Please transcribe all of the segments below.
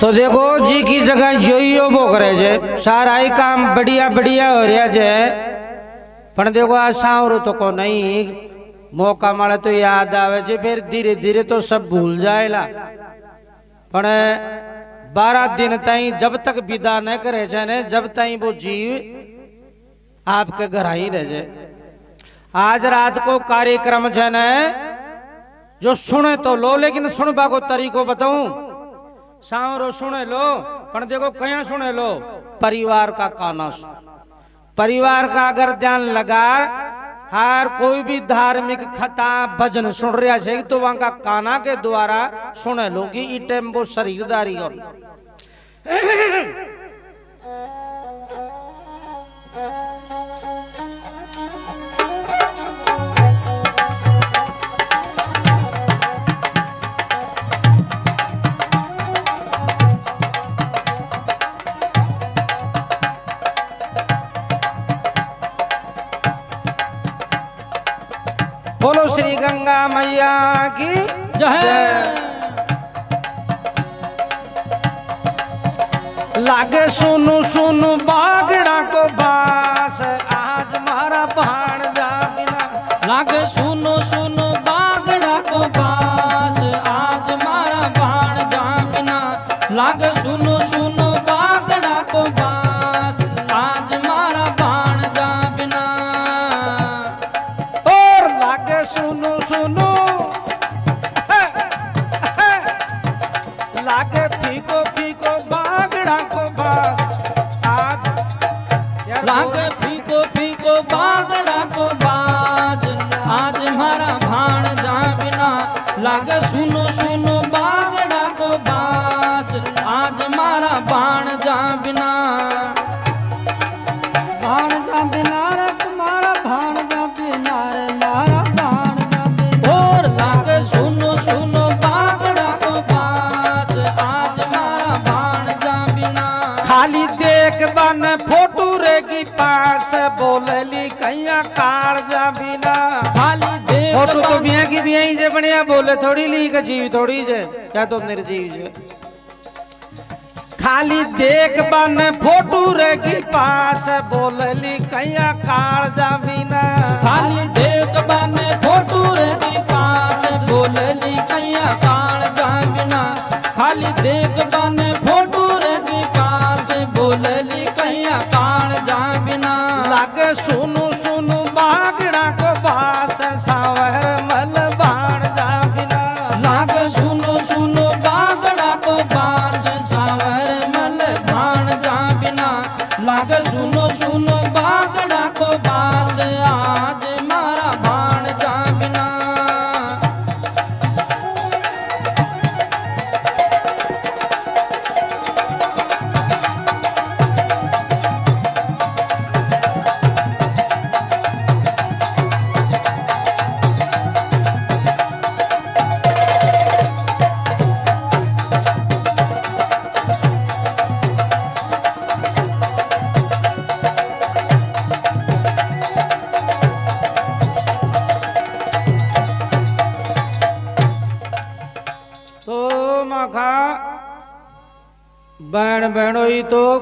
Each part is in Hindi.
तो देखो, जी की जगह जो ही यो करे जे। सारा ही काम बढ़िया बढ़िया हो रहा जे। पर देखो आशा और तो को नहीं मौका माले तो याद आवे जे, फिर धीरे धीरे तो सब भूल जाएला। पर बारह दिन तई जब तक विदा न करे जाने जब ती वो जीव आपके घर ही रह जाए आज रात को कार्यक्रम जन है जो सुने तो लो, लेकिन सुनबा को तरीको बताऊँ सांवरो सुने लो पण देखो कया सुने लो परिवार का काना सुन। परिवार का अगर ध्यान लगा, हर कोई भी धार्मिक खता, भजन सुन रहा है तो वहाँ का काना के द्वारा सुने लो कि ई टाइम वो शरीरदारी और लागे सुनु सुनु बागड़ा को बास आज मारा भाण जा लागे सुनो सुनो कैया कार जा बिना। खाली देख फ़ोटो तो बन- बिया की बिया ही जे बढ़िया बोले थोड़ी ली का जीव थोड़ी जे। क्या तो निर्जीव जे। खाली देख बन फोटू रे की पास बोलली कैया कार जा बिना। खाली देख बने फोटू रे की पास बोलली कैया कान जामिना खाली देख बने फोटू रे की पास बोलली कैया कान जामिना लागे सुनो सुनु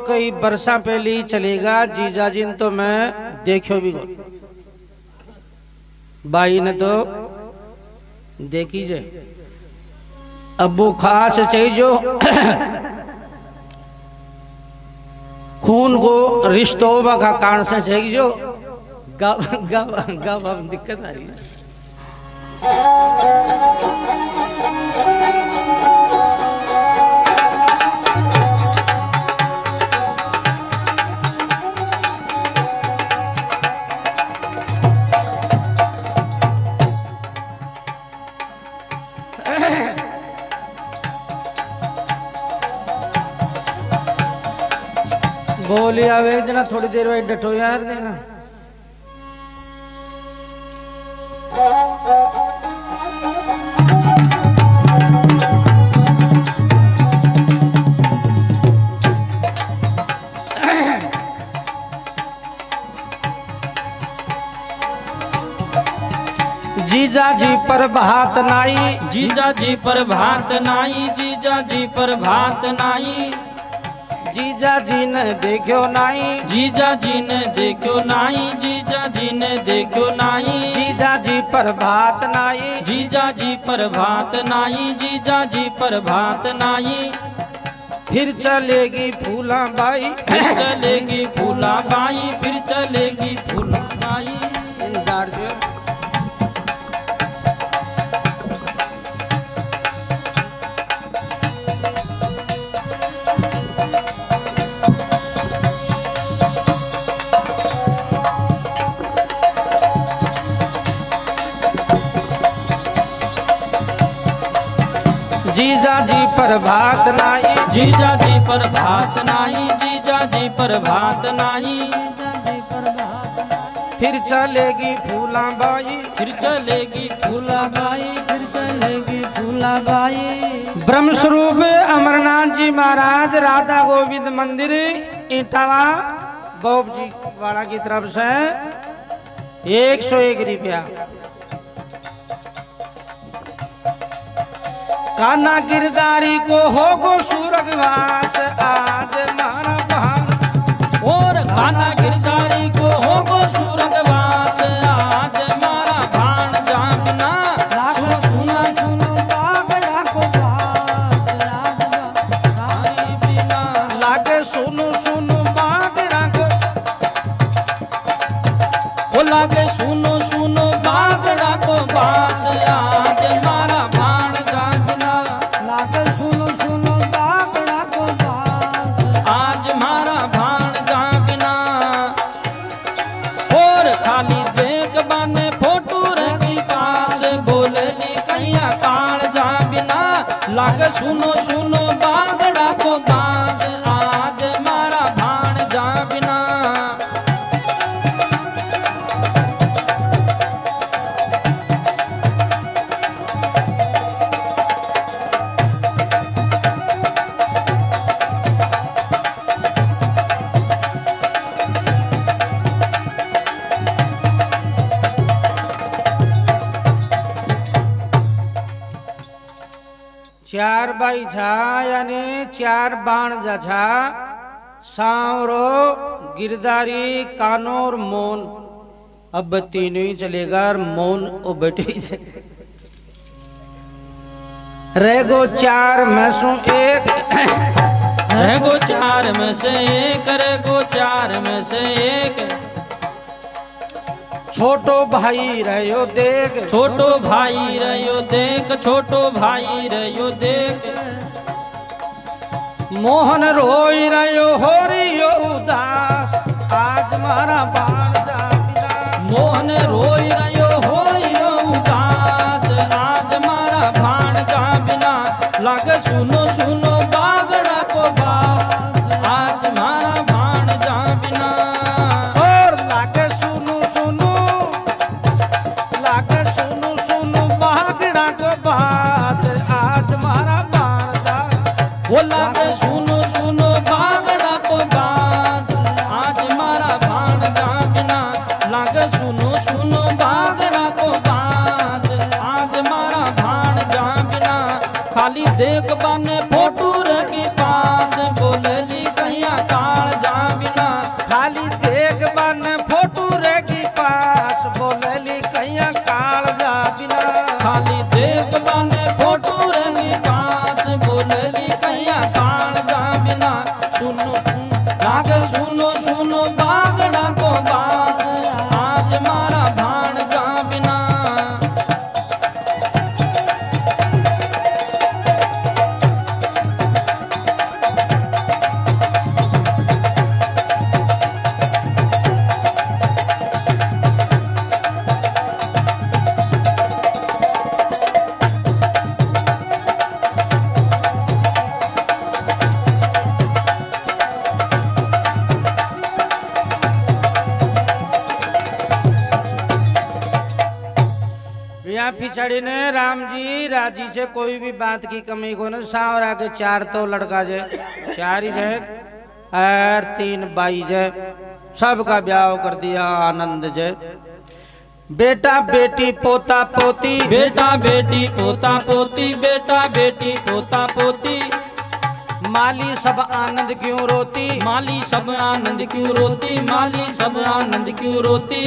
कई बरसा पहले चलेगा। जीजा जिन तो मैं देखियो भी गो। भाई ने तो देखी जे। अबू खास चाहिए जो खून को रिश्तों का कारण से चाहिए जो। गव गव दिक्कत आ रही है। बोली आवे जना थोड़ी देर में डटो यार देगा जीजा जी पर भात नाई जीजा जी पर भात नाई जीजा जी पर भात नाई जीजा जी ने देखो नाई। जीजा जी ने देखो नाई जीजा जी ने देखो नाई। जीजा जी पर भात नाई। जीजा जी पर भात नाई जीजा जी पर भात नाई। फिर चलेगी फूला बाई। फिर चलेगी फूला बाई फिर चलेगी फूला जीजा जी पर भात नाई जीजा जी पर भात नाई जीजा जी पर भात नाई फिर चलेगी फूला बाई फिर चलेगी फूला बाई फिर चलेगी फूला बाई ब्रह्म स्वरूप अमरनाथ जी महाराज राधा गोविंद मंदिर इटावा बोब जी वाला की तरफ़ से एक सौ एक रुपया। काना गिरदारी को हो गो सूरगवास आज मारा भान और थाना गिरदारी छा यानी चार बाण जा छा सांवरो गिरदारी कानोर मोन अब तीनों ही चलेगा और मौन बैठे ही से रह गो चार मैसों एक है गो चार में से एक रे गो चार में से एक छोटो भाई रहो देख। छोटो भाई रहो देख छोटो भाई रहो देख। मोहन रोई रहो हो रियो उदास। आज मारा बाण मोहन रोई देख बाने पास बोलली काल जा बिना। खाली देख बन फोटू रेगी पास बोलली काल जा बिना। खाली देख बाने फोटू रंगी पास बोलली काल जा बिना। सुनो लाग सुनो सुनो, बागड़ा को बास पिछड़ी ने राम जी राज़ी से कोई भी बात की कमी को न सांवरा के चार तो लड़का जे चार ही और तीन बाई जे सबका ब्याह कर दिया आनंद जे। बेटा बेटी पोता पोती। बेटा बेटी पोता पोती बेटा बेटी पोता पोती। माली सब आनंद क्यों रोती? माली सब आनंद क्यों रोती? माली सब आनंद क्यों रोती?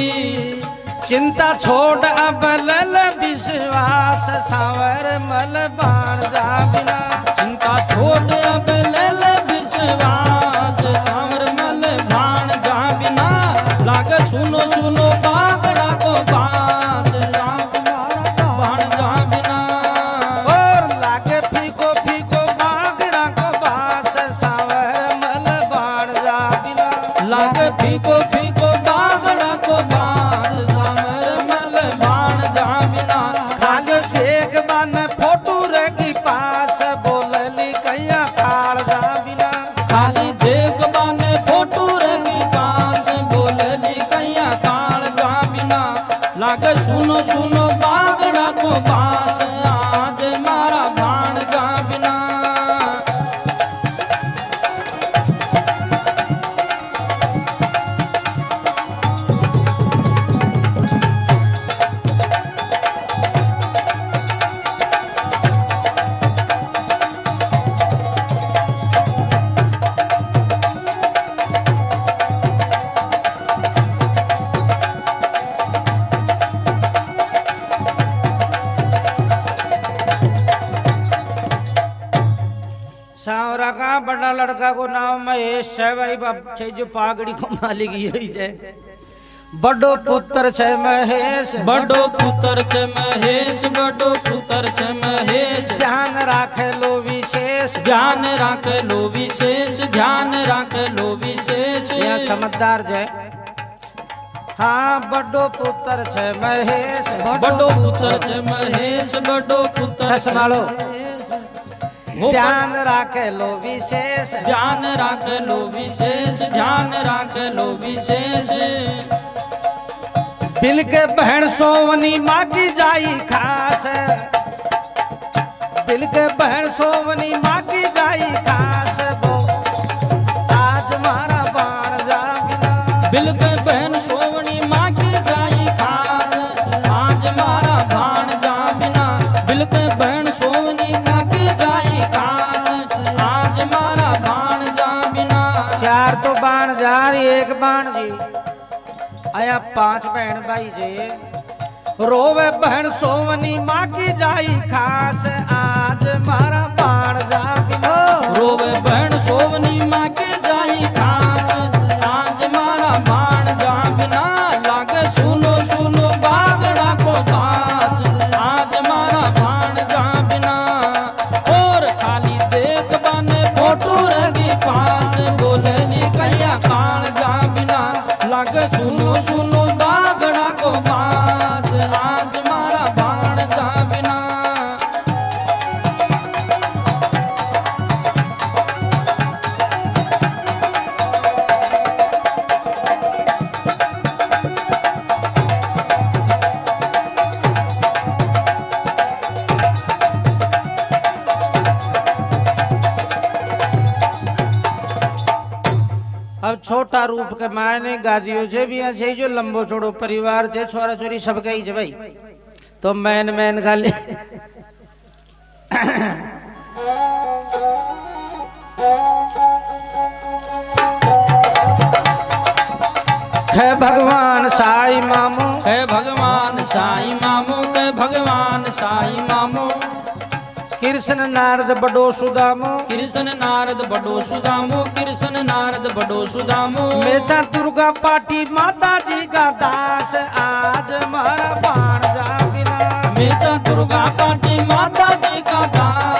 चिंता छोड़ अब लल विश्वास, सावर मल बाण जा बिना। चिंता छोड़ अब ले ले विश्वास। सावरा का बड़ा लड़का को नाम महेश है भाई बाप छे जो पागड़ी को मालिक यही है बड़ो पुत्र छे महेश। बड़ो पुत्र छ महेश बड़ो पुत्र छ महेश। ध्यान राखे लो विशेष। ध्यान राख लो विशेष ध्यान राख लो विशेष। यह समझदार जय। हाँ बड़ो पुत्र छे महेश। बड़ो पुत्र छ महेश बड़ो पुत्र संभालो ध्यान राखे लो विशेष। ध्यान राख लो विशेष ध्यान राख लो विशेष। बिल के बहन सोवनी माँ की जाई खास। बिल के बहन सोवनी माँ की जाई खास वो आज मारा बाण जा बिल के बहन सोवनी माँ की जाई खास। आज मारा भाण जा बिना बिल के बहन आया पाँच बहन भाई जे रोवे बहन सोवनी माँ की जाई खास आज मारा बाण जा बिना रोवे बहन सोवनी माँ की छोटा रूप के मायने गादियों से भी ऐसे जो लंबो छोड़ो परिवार थे छोरा छोरी सबके ही जब तो मैन मैन गाली कृष्ण नारद बडो सुदामो। कृष्ण नारद बडो सुदामो कृष्ण नारद बडो सुदामो। मेचा दुर्गा पाटी माता जी का दास आज मारा बाण जा मेचा दुर्गा पाटी माता जी का दास।